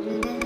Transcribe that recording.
Mm-hmm.